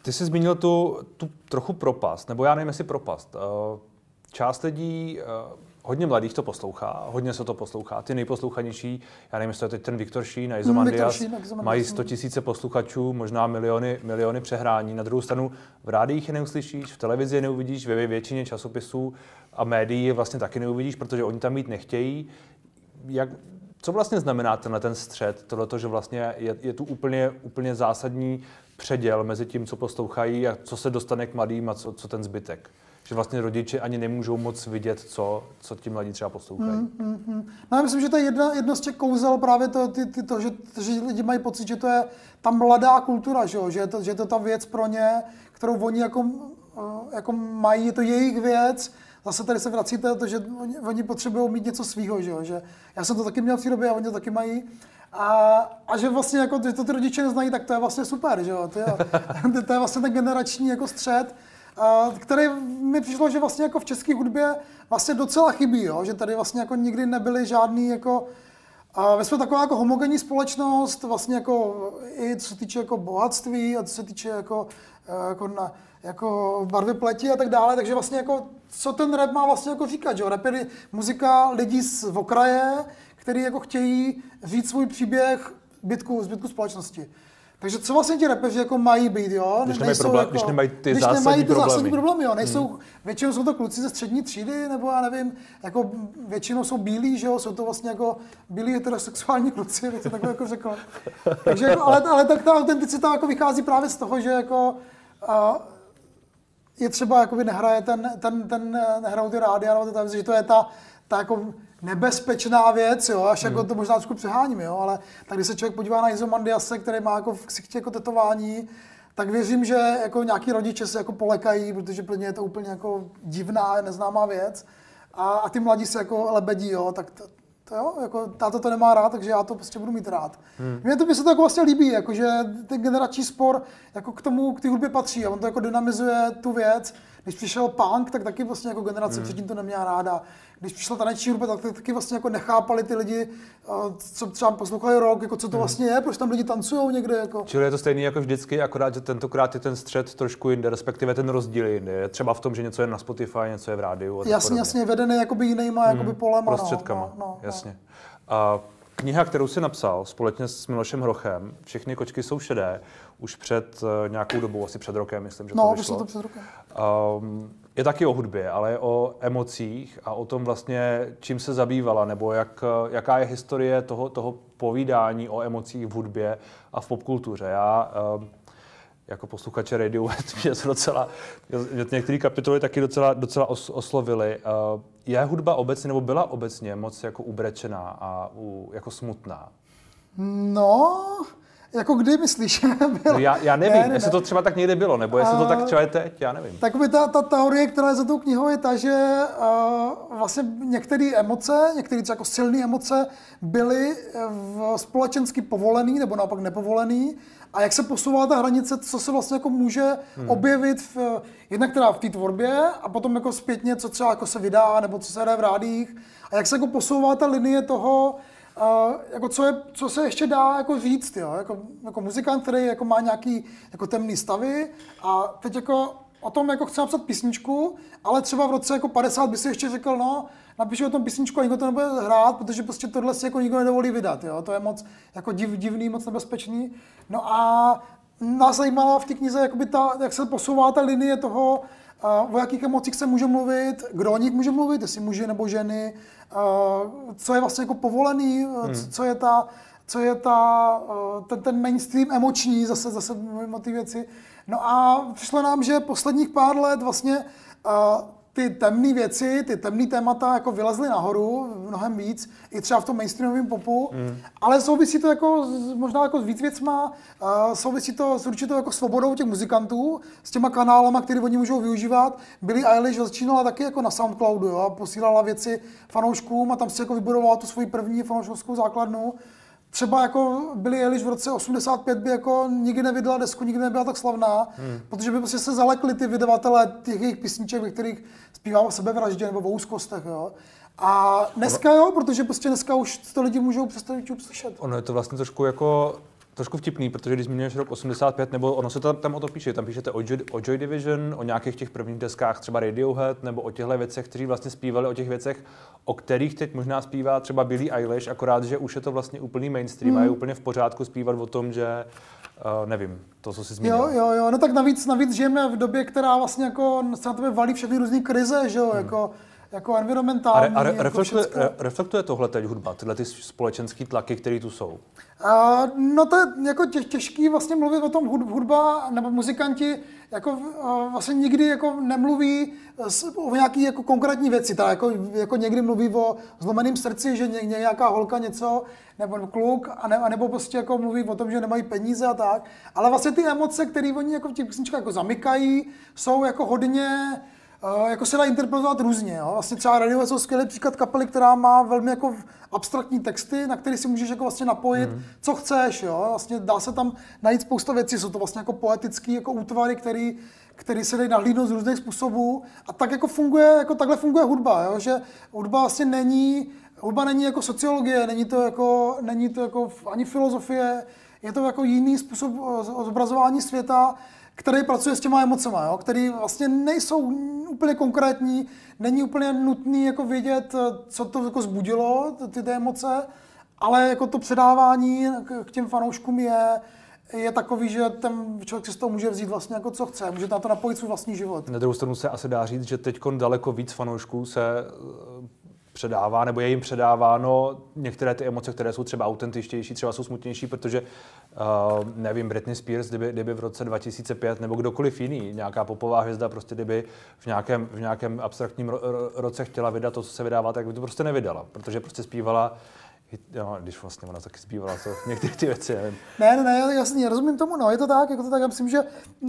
ty jsi zmínil tu, tu trochu propast, nebo já nevím, jestli propast. Uh, část lidí uh, hodně mladých to poslouchá, hodně se to poslouchá. Ty nejposlouchanější, já nevím, jestli to je teď ten Viktor Šín a Izomandias, mají 100 tisíce posluchačů, možná miliony, miliony přehrání. Na druhou stranu v rádiích je neuslyšíš, v televizi je neuvidíš, ve většině časopisů a médií je vlastně taky neuvidíš, protože oni tam mít nechtějí. Jak, co vlastně znamená tenhle ten střed, tohle, že vlastně je, je tu úplně, úplně zásadní předěl mezi tím, co poslouchají a co se dostane k mladým a co, co ten zbytek? Že vlastně rodiče ani nemůžou moc vidět, co, co ti mladí třeba poslouchají. Mm, mm, mm. No já myslím, že to je jedna, jedno z těch kouzel právě to, ty, ty, to že, že lidi mají pocit, že to je ta mladá kultura, že, že, to, že je to ta věc pro ně, kterou oni jako, eh, jako mají, je to jejich věc, zase tady se vracíte to, že oni, oni potřebují mít něco svýho, že, že já jsem to taky měl v té době a oni to taky mají. A, a že vlastně jako, že to ty rodiče neznají, tak to je vlastně super, že jo? To, je, to je vlastně ten generační jako střed, který mi přišlo, že vlastně jako v české hudbě vlastně docela chybí, jo? že tady vlastně jako nikdy nebyly žádný jako a my jsme taková jako homogenní společnost, vlastně jako i co se týče jako bohatství a co se týče jako, e, jako, na, jako barvy pleti a tak dále, takže vlastně jako, co ten rap má vlastně jako říkat, že? Rap je muzika lidí z okraje, který jako chtějí říct svůj příběh zbytku, zbytku společnosti. Takže co vlastně ti repeři jako mají být, jo? Když nemají, problém, jako, když nemají ty když zásadní nemají ty problémy. zásadní problémy, jo? Nejsou, hmm. Většinou jsou to kluci ze střední třídy, nebo já nevím, jako většinou jsou bílí, že jo? Jsou to vlastně jako bílí heterosexuální kluci, bych to takhle jako řekl. Takže, jako, ale, ale tak ta autenticita jako vychází právě z toho, že jako uh, je třeba, jakoby nehraje ten, ten, ten nehrajou ty rádia, nebo ta, že to je ta, ta jako nebezpečná věc, jo, až jako hmm. jako to možná trošku přeháním, jo, ale tak když se člověk podívá na Izomandiase, který má jako v ksichtě jako tetování, tak věřím, že jako nějaký rodiče se jako polekají, protože pro ně je to úplně jako divná, neznámá věc. A, a ty mladí se jako lebedí, jo, tak to, to jo, jako táta to nemá rád, takže já to prostě budu mít rád. Hmm. Mně to by se to jako vlastně líbí, jako že ten generační spor jako k tomu, k té hudbě patří a on to jako dynamizuje tu věc. Když přišel punk, tak taky vlastně jako generace hmm. předtím to neměla ráda když přišla taneční hudba, tak taky vlastně jako nechápali ty lidi, co třeba poslouchali rok, jako co to hmm. vlastně je, proč tam lidi tancují někde. Jako. Čili je to stejný jako vždycky, akorát, že tentokrát je ten střed trošku jinde, respektive ten rozdíl je jinde. Třeba v tom, že něco je na Spotify, něco je v rádiu. jasně, jasně, vedený jakoby jinýma hmm. jakoby polema. No, Prostředkama, no, no, no, jasně. A kniha, kterou si napsal společně s Milošem Hrochem, Všechny kočky jsou šedé, už před uh, nějakou dobou, asi před rokem, myslím, že no, to vyšlo. No, to před rokem. Um, je taky o hudbě, ale je o emocích a o tom vlastně, čím se zabývala, nebo jak, jaká je historie toho, toho povídání o emocích v hudbě a v popkultuře. Já um, jako posluchače Radiohead mě se docela, mě některé kapitoly taky docela, docela os, oslovily. Uh, je hudba obecně, nebo byla obecně moc jako ubrečená a u, jako smutná? No, jako kdy myslíš? bylo? No já, já nevím, ne, ne, jestli ne. to třeba tak někde bylo, nebo jestli to tak třeba je teď, já nevím. Tak by ta, ta teorie, která je za tou knihou, je ta, že uh, vlastně některé emoce, některé jako silné emoce byly v společensky povolený nebo naopak nepovolený. A jak se posouvá ta hranice, co se vlastně jako může hmm. objevit v, jednak teda v té tvorbě a potom jako zpětně, co třeba jako se vydá nebo co se hraje v rádích. A jak se jako posouvá ta linie toho, Uh, jako co, je, co se ještě dá jako říct, jo? Jako, jako muzikant, který jako má nějaký jako temný stavy a teď jako o tom jako chce napsat písničku, ale třeba v roce jako 50 by si ještě řekl, no, napíšu o tom písničku a nikdo to nebude hrát, protože prostě tohle si jako nikdo nedovolí vydat, jo? to je moc jako div, divný, moc nebezpečný. No a nás zajímala v té knize, jakoby ta, jak se posouvá ta linie toho, o jakých emocích se může mluvit, kdo o nich může mluvit, jestli muži nebo ženy, co je vlastně jako povolený, hmm. co je ta, co je ta, ten, ten mainstream emoční, zase, zase mimo ty věci. No a přišlo nám, že posledních pár let vlastně ty temné věci, ty temné témata jako vylezly nahoru mnohem víc, i třeba v tom mainstreamovém popu, mm. ale souvisí to jako s, možná jako s víc věcma, uh, souvisí to s určitou jako svobodou těch muzikantů, s těma kanálama, které oni můžou využívat. Billy Eilish začínala taky jako na Soundcloudu, jo, a posílala věci fanouškům a tam si jako vybudovala tu svoji první fanouškovskou základnu třeba jako byli Eilish v roce 85 by jako nikdy nevydala desku, nikdy nebyla tak slavná, hmm. protože by prostě se zalekli ty vydavatelé těch jejich písniček, ve kterých zpívá o sebevraždě nebo o úzkostech, jo. A dneska jo, protože prostě dneska už to lidi můžou přestat YouTube slyšet. Ono je to vlastně trošku jako trošku vtipný, protože když zmiňuješ rok 85, nebo ono se tam, tam o to píše, tam píšete o Joy, o Joy Division, o nějakých těch prvních deskách, třeba Radiohead, nebo o těchto věcech, kteří vlastně zpívali o těch věcech, o kterých teď možná zpívá třeba Billy Eilish, akorát, že už je to vlastně úplný mainstream mm. a je úplně v pořádku zpívat o tom, že Uh, nevím, to, co jsi zmínil. Jo, jo, jo, no tak navíc, navíc žijeme v době, která vlastně jako se na tebe valí všechny různé krize, že jo, hmm. jako jako environmentální. A, re, a re, jako reflektuje, re, reflektuje tohle teď hudba, tyhle ty společenské tlaky, které tu jsou? Uh, no to je jako tě, těžký vlastně mluvit o tom hudba nebo muzikanti jako vlastně nikdy jako nemluví o nějaký jako konkrétní věci, tak jako, jako někdy mluví o zlomeném srdci, že ně, nějaká holka něco, nebo kluk, a, ne, a nebo prostě jako mluví o tom, že nemají peníze a tak, ale vlastně ty emoce, které oni jako v těch písničkách jako zamykají, jsou jako hodně jako se dá interpretovat různě. Jo. Vlastně třeba Radio jsou skvělý příklad kapely, která má velmi jako abstraktní texty, na které si můžeš jako vlastně napojit, mm. co chceš. Jo. Vlastně dá se tam najít spousta věcí. Jsou to vlastně jako poetické jako útvary, který, který se dají nahlídnout z různých způsobů. A tak jako funguje, jako takhle funguje hudba, jo. že hudba vlastně není, hudba není jako sociologie, není to jako, není to jako ani filozofie, je to jako jiný způsob eh, zobrazování světa, který pracuje s těma emocemi, jo, který vlastně nejsou úplně konkrétní, není úplně nutný jako vědět, co to jako zbudilo, ty, ty emoce, ale jako to předávání k těm fanouškům je, je takový, že ten člověk si z toho může vzít vlastně jako co chce, může na to napojit svůj vlastní život. Na druhou stranu se asi dá říct, že teď daleko víc fanoušků se předává, nebo je jim předáváno některé ty emoce, které jsou třeba autentičtější, třeba jsou smutnější, protože uh, nevím, Britney Spears, kdyby, kdyby v roce 2005 nebo kdokoliv jiný, nějaká popová hvězda, prostě kdyby v nějakém, v nějakém abstraktním ro, ro, roce chtěla vydat to, co se vydává, tak by to prostě nevydala, protože prostě zpívala Jo, když vlastně ona taky zpívala co, některé ty věci, nevím. Ne, ne, ne, jasně, rozumím tomu, no, je to tak, jako to tak, já myslím, že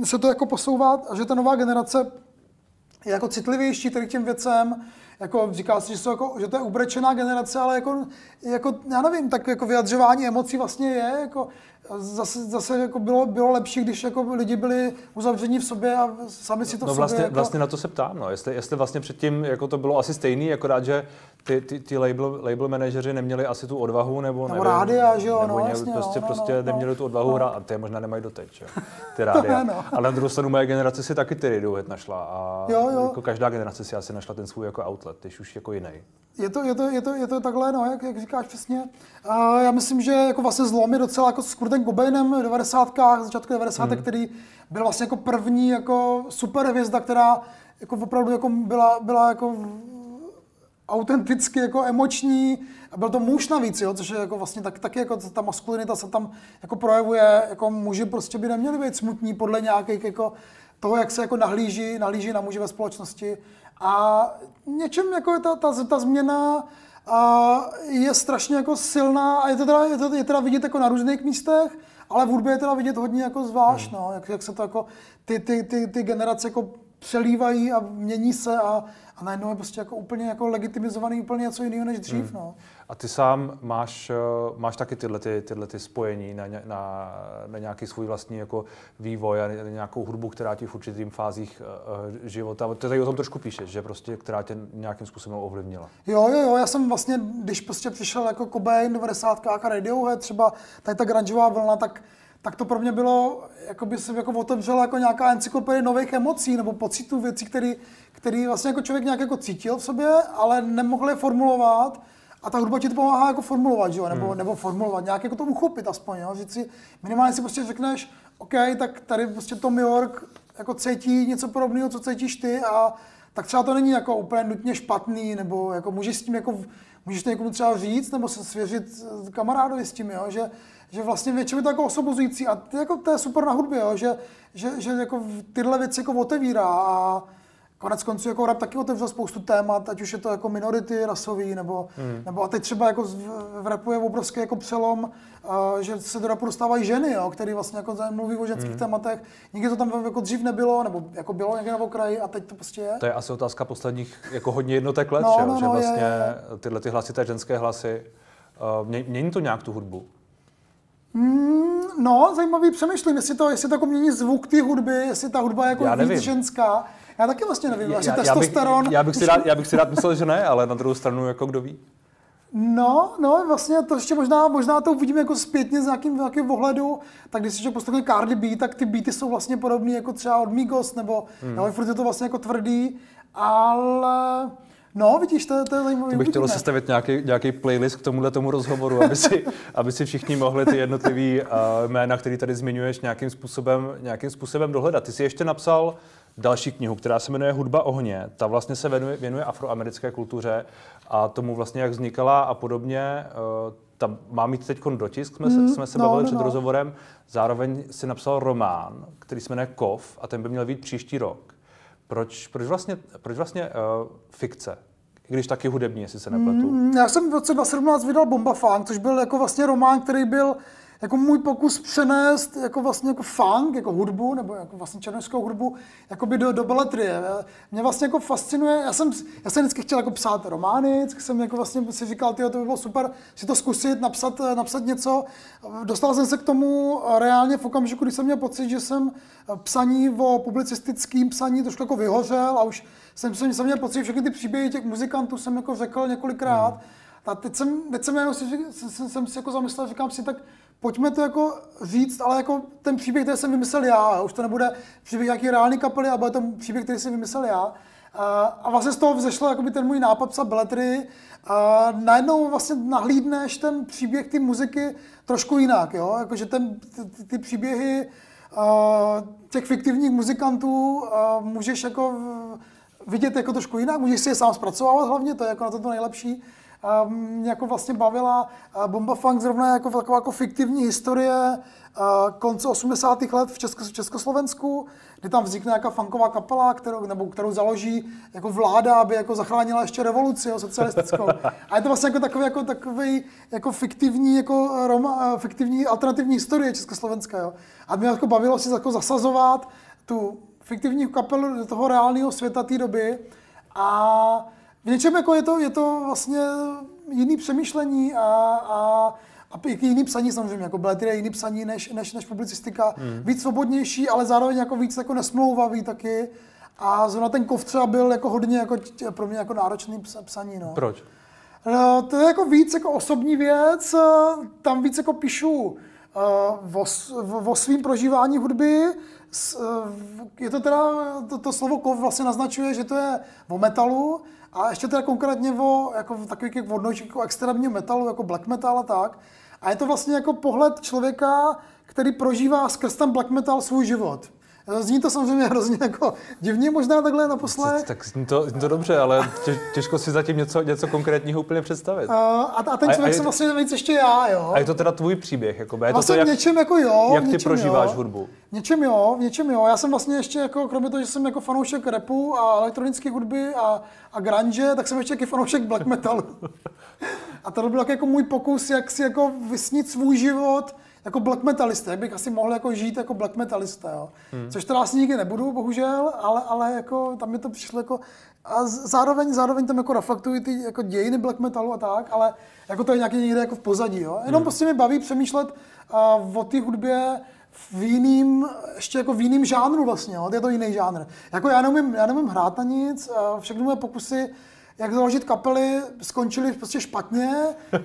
se to jako posouvá a že ta nová generace je jako citlivější tady k těm věcem, jako říká se, že, jsou jako, že to je ubrečená generace, ale jako, jako, já nevím, tak jako vyjadřování emocí vlastně je, jako, zase, zase jako bylo, bylo lepší, když jako lidi byli uzavření v sobě a sami si to no v vlastně, sobě... Jako... vlastně na to se ptám, no. jestli, jestli vlastně předtím jako to bylo asi stejný, akorát, že ty, ty, ty label, label manažeři neměli asi tu odvahu, nebo, nebo nevím, rádia, že jo, nebo no, jasně, prostě, no, prostě no, neměli tu odvahu no. hrát, a ty možná nemají doteď, že? ty rádia. no. Ale na druhou stranu moje generace si taky ty Radiohead našla a jo, jo. jako každá generace si asi našla ten svůj jako outlet, když už jako jiný. Je to, je to, je to, je to takhle, no, jak, jak říkáš přesně. A já myslím, že jako vlastně zlom je docela jako s Kurtem Cobainem v 90. začátku 90. Hmm. který byl vlastně jako první jako super hvězda, která jako opravdu jako byla, byla jako autenticky jako emoční a byl to muž navíc, jo, což je jako vlastně tak, taky jako ta maskulinita se tam jako projevuje, jako muži prostě by neměli být smutní podle nějakých jako toho, jak se jako nahlíží, nahlíží na muži ve společnosti. A něčem jako ta, ta, ta změna a je strašně jako silná a je to teda, je to, je teda vidět jako na různých místech, ale v hudbě je teda vidět hodně jako zvlášť, hmm. no, jak, jak se to jako ty, ty, ty, ty generace jako přelívají a mění se a, a najednou je prostě jako úplně jako legitimizovaný úplně něco jiného než dřív. Hmm. No. A ty sám máš, eh, máš taky tyhle, ty, tyhle ty spojení na, na, na nějaký svůj vlastní jako vývoj a na nějakou hudbu, která ti v určitých fázích uh, života, ty tady o tom trošku píšeš, že prostě, která tě nějakým způsobem ovlivnila. Jo, jo, jo, já jsem vlastně, když prostě přišel jako Cobain, 90 a Radiohead, třeba tady ta grungeová vlna, tak tak to pro mě bylo, jako by se jako otevřela jako nějaká encyklopedie nových emocí nebo pocitů, věcí, které který vlastně jako člověk nějak jako cítil v sobě, ale nemohl je formulovat. A ta hudba ti to pomáhá jako formulovat, že jo? Nebo, hmm. nebo formulovat, nějak jako to uchopit aspoň, jo? Říct si, minimálně si prostě řekneš, OK, tak tady prostě Tom York jako cítí něco podobného, co cítíš ty a tak třeba to není jako úplně nutně špatný, nebo jako můžeš s tím jako, můžeš to někomu třeba říct, nebo se svěřit kamarádovi s tím, jo? Že, že vlastně většinou je to jako osobozující a to, jako, to je super na hudbě, jo? Že, že, že jako tyhle věci jako otevírá a Konec konců jako rap taky otevřel spoustu témat, ať už je to jako minority rasový, nebo, hmm. nebo a teď třeba jako v, v rapu je obrovský jako přelom, uh, že se do rapu dostávají ženy, jo, který vlastně jako mluví o ženských hmm. tématech. Nikdy to tam jako dřív nebylo, nebo jako bylo někde na okraji a teď to prostě je. To je asi otázka posledních jako hodně jednotek let, no, že, no, že no, vlastně je, je. tyhle ty hlasy, ty ženské hlasy, uh, mění to nějak tu hudbu? Mm, no, zajímavý přemýšlím, jestli to, jestli to jako mění zvuk té hudby, jestli ta hudba je jako já víc ženská. Já taky vlastně nevím, já, já, testosteron... Já bych, já, bych si rád, já bych si rád myslel, že ne, ale na druhou stranu, jako kdo ví. No, no, vlastně to ještě možná, možná to uvidíme jako zpětně z nějakým, nějakým ohledu, tak když si člověk poslechne Cardi B, tak ty beaty jsou vlastně podobné jako třeba od Migos, nebo hmm. jo, furt je to vlastně jako tvrdý, ale No, vidíš, to, to je zajímavé. To bych chtěl sestavit nějaký, nějaký playlist k tomuhle tomu rozhovoru, aby si, aby si všichni mohli ty jednotlivé uh, jména, které tady zmiňuješ, nějakým způsobem, nějakým způsobem dohledat. Ty jsi ještě napsal další knihu, která se jmenuje Hudba ohně. Ta vlastně se věnuje, věnuje afroamerické kultuře a tomu vlastně, jak vznikala a podobně. Uh, ta má mít teď dotisk, jsme, mm, se, jsme se no, bavili no, před no. rozhovorem. Zároveň si napsal román, který se jmenuje Kov a ten by měl být příští rok. Proč, proč vlastně, proč vlastně uh, fikce? Když taky hudební, jestli se nepletu. Mm, já jsem v roce 2017 vydal Bomba Funk, což byl jako vlastně román, který byl jako můj pokus přenést jako vlastně jako funk, jako hudbu, nebo jako vlastně černovskou hudbu, jako by do, do beletrie. Mě vlastně jako fascinuje, já jsem, já jsem vždycky chtěl jako psát romány, vždycky jsem jako vlastně si říkal, tyjo, to by bylo super si to zkusit, napsat, napsat něco. Dostal jsem se k tomu reálně v okamžiku, kdy jsem měl pocit, že jsem psaní o publicistickém psaní trošku jako vyhořel a už jsem, jsem, jsem měl pocit, že všechny ty příběhy těch muzikantů jsem jako řekl několikrát. Hmm. A teď jsem, teď jsem, jenom si, jsem, jsem si jako zamyslel, říkám si, tak pojďme to jako říct, ale jako ten příběh, který jsem vymyslel já, už to nebude příběh nějaký reálný kapely, ale bude to příběh, který jsem vymyslel já. A, a vlastně z toho vzešlo jakoby ten můj nápad psat beletry. A najednou vlastně nahlídneš ten příběh ty muziky trošku jinak, jo? Jakože ten, ty, ty příběhy a, těch fiktivních muzikantů a, můžeš jako vidět jako trošku jinak, můžeš si je sám zpracovávat hlavně, to je jako na to, to nejlepší mě jako vlastně bavila Bomba Funk zrovna jako taková jako fiktivní historie konce 80. let v, Česko, Československu, kdy tam vznikne nějaká funková kapela, kterou, nebo kterou založí jako vláda, aby jako zachránila ještě revoluci jo, socialistickou. A je to vlastně jako takový, jako, takový jako fiktivní, jako Roma, fiktivní alternativní historie Československa. Jo. A mě jako bavilo si jako zasazovat tu fiktivní kapelu do toho reálného světa té doby. A v něčem jako je to, je to vlastně jiný přemýšlení a, a, a jiný psaní samozřejmě, jako je jiný psaní než, než, než publicistika. Hmm. Víc svobodnější, ale zároveň jako víc jako nesmlouvavý taky. A zrovna ten kov třeba byl jako hodně jako, pro mě jako náročný psaní. No. Proč? No, to je jako víc jako osobní věc, tam víc jako píšu uh, o, o svým prožívání hudby. Je to teda, to, to slovo kov vlastně naznačuje, že to je o metalu, a ještě teda konkrétně o jako takových odnožích jako extrémního metalu, jako black metal a tak. A je to vlastně jako pohled člověka, který prožívá skrz ten black metal svůj život. Zní to samozřejmě hrozně jako divně možná takhle naposled. Tak zní to, zní to dobře, ale těžko si zatím něco, něco konkrétního úplně představit. A, a ten člověk a, jsem vlastně víc ještě já, jo. A je to teda tvůj příběh, jako je vlastně to, jak, něčem jako jo. Jak ty prožíváš jo. hudbu? Něčem jo, v něčem jo. Já jsem vlastně ještě jako, kromě toho, že jsem jako fanoušek repu a elektronické hudby a, a grunge, tak jsem ještě taky fanoušek black metalu. a to byl jako můj pokus, jak si jako vysnít svůj život jako black metalista, jak bych asi mohl jako žít jako black metalista, jo. Hmm. Což teda asi nikdy nebudu, bohužel, ale, ale jako tam mi to přišlo jako a zároveň, zároveň tam jako reflektují ty jako dějiny black metalu a tak, ale jako to je nějaký někde jako v pozadí, jo. Jenom hmm. prostě mi baví přemýšlet uh, o té hudbě v jiným, ještě jako v jiným žánru vlastně, jo. je to jiný žánr. Jako já nemůžu já nemůžu hrát na nic, všechny moje pokusy jak založit kapely, skončily prostě špatně.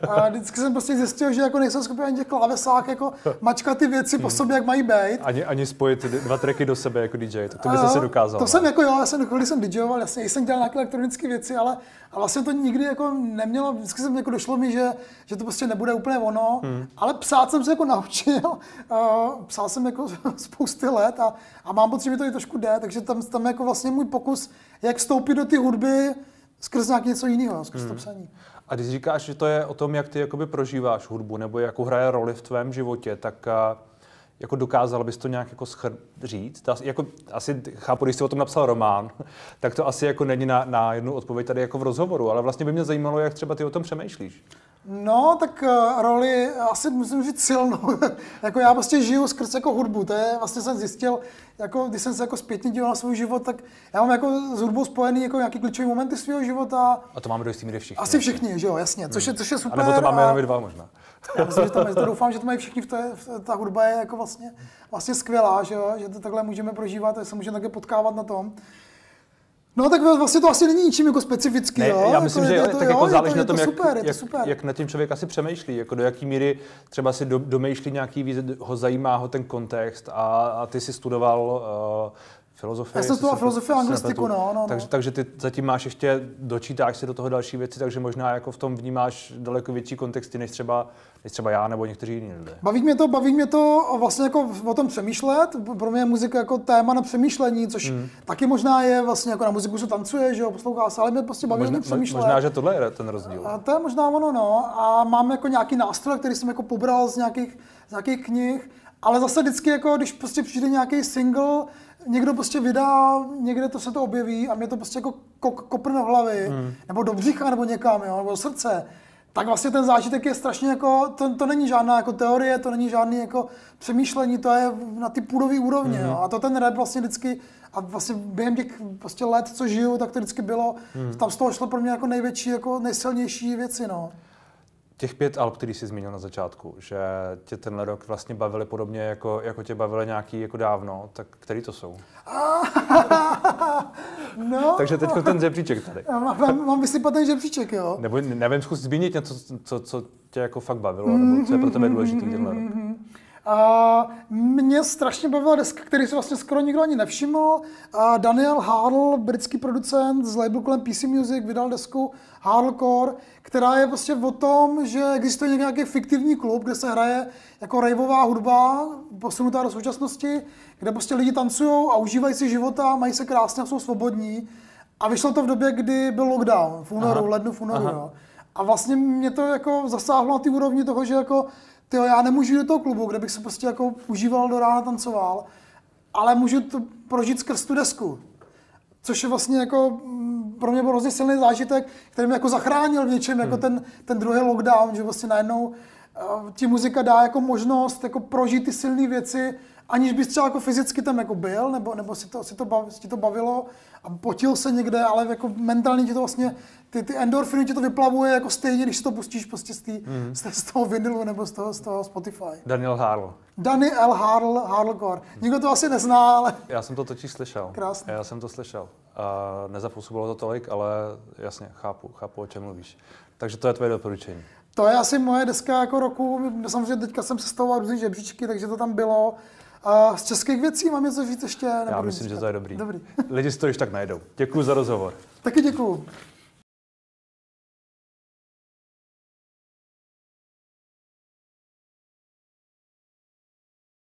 A vždycky jsem prostě zjistil, že jako nejsem schopen ani těch klávesách jako mačkat ty věci po hmm. sobě, jak mají být. Ani, ani spojit dva tracky do sebe jako DJ, tak to by se dokázal. To jsem jako jo, já jsem chvíli jsem DJoval, jasně, jsem dělal nějaké elektronické věci, ale, ale vlastně to nikdy jako nemělo, vždycky jsem jako došlo mi, že, že to prostě nebude úplně ono, hmm. ale psát jsem se jako naučil, uh, psal jsem jako spousty let a, a mám pocit, že to i trošku jde, takže tam, tam jako vlastně můj pokus, jak vstoupit do ty hudby, skrz nějak něco jiného, skrz hmm. to psaní. A když říkáš, že to je o tom, jak ty jakoby prožíváš hudbu, nebo jakou hraje roli v tvém životě, tak jako dokázal bys to nějak jako schr říct? Asi, jako, asi chápu, když jsi o tom napsal román, tak to asi jako není na, na jednu odpověď tady jako v rozhovoru, ale vlastně by mě zajímalo, jak třeba ty o tom přemýšlíš. No, tak uh, roli asi musím říct silnou. jako já prostě žiju skrz jako hudbu. To je, vlastně jsem zjistil, jako, když jsem se jako zpětně díval na svůj život, tak já mám jako s hudbou spojený jako nějaký klíčové momenty svého života. A to máme do jistý míry všichni. Asi všichni, že jo, jasně, což je, což je super. A nebo to máme jenom dva možná. Já myslím, že to, to doufám, že to mají všichni v té, v, ta hudba je jako vlastně, vlastně skvělá, že jo, že to takhle můžeme prožívat, že se můžeme také potkávat na tom. No tak vlastně to asi není ničím jako specifický, ne, jo? Já myslím, jako, že je to, tak jako záleží to, na tom, to jak, super, jak, super. jak, nad tím člověk asi přemýšlí, jako do jaký míry třeba si do, domýšlí nějaký víc, ho zajímá ho ten kontext a, a ty si studoval uh, filozofii. Já jsem studoval filozofii a anglistiku, no, no, takže, no. takže ty zatím máš ještě, dočítáš si do toho další věci, takže možná jako v tom vnímáš daleko větší kontexty, než třeba, než třeba já nebo někteří jiní lidé. Baví mě to, baví mě to vlastně jako o tom přemýšlet. Pro mě je muzika jako téma na přemýšlení, což hmm. taky možná je vlastně jako na muziku se tancuje, že jo, poslouchá se, ale mě prostě baví možná, mě přemýšlet. Možná, že tohle je ten rozdíl. A to je možná ono, no. A mám jako nějaký nástroj, který jsem jako pobral z nějakých, z nějakých knih, ale zase vždycky, jako, když prostě přijde nějaký single, někdo prostě vydá, někde to se to objeví a mě to prostě jako kopne do hlavy, hmm. nebo do břicha, nebo někam, jo, nebo do srdce, tak vlastně ten zážitek je strašně jako, to, to není žádná jako teorie, to není žádný jako přemýšlení, to je na ty půdové úrovně, hmm. jo. A to ten rap vlastně vždycky, a vlastně během těch prostě let, co žiju, tak to vždycky bylo, hmm. tam z toho šlo pro mě jako největší, jako nejsilnější věci, no. Těch pět alb, který jsi zmínil na začátku, že tě tenhle rok vlastně bavili podobně, jako, jako tě bavili nějaký jako dávno, tak který to jsou? no. Takže teď ten žebříček tady. Mám, mám, mám vysypat ten žebříček, jo? Nebo nevím, zkus zmínit něco, co, co tě jako fakt bavilo, nebo co je pro tebe důležitý tenhle rok. A mě strašně bavila deska, který si vlastně skoro nikdo ani nevšiml. A Daniel Harl, britský producent z labelu kolem PC Music, vydal desku Harlcore, která je prostě o tom, že existuje nějaký fiktivní klub, kde se hraje jako raveová hudba, posunutá do současnosti, kde prostě lidi tancují a užívají si života, mají se krásně a jsou svobodní. A vyšlo to v době, kdy byl lockdown, v únoru, v lednu, v únoru. Jo. A vlastně mě to jako zasáhlo na té úrovni toho, že jako tyjo, já nemůžu do toho klubu, kde bych se prostě jako užíval do rána tancoval, ale můžu to prožít skrz tu desku. Což je vlastně jako mm, pro mě byl hrozně silný zážitek, který mě jako zachránil v něčem, jako hmm. jako ten, ten druhý lockdown, že vlastně najednou uh, ti muzika dá jako možnost jako prožít ty silné věci, aniž bys třeba jako fyzicky tam jako byl, nebo, nebo si, to, si, to bav, si to bavilo a potil se někde, ale jako mentálně ti to vlastně, ty, ty endorfiny ti to vyplavuje jako stejně, když si to pustíš prostě z, tý, mm. z, z toho vinylu nebo z toho, z toho Spotify. Daniel Harl. Daniel Harl, Harlcore. Nikdo to asi nezná, ale... Já jsem to totiž slyšel. Krásně. Já jsem to slyšel. A nezapůsobilo to tolik, ale jasně, chápu, chápu, o čem mluvíš. Takže to je tvoje doporučení. To je asi moje deska jako roku. Samozřejmě teďka jsem sestavoval různý žebříčky, takže to tam bylo. A z českých věcí mám něco říct ještě? Já myslím, říct. že to je dobrý. dobrý. Lidi si to již tak najdou. Děkuji za rozhovor. Taky děkuji.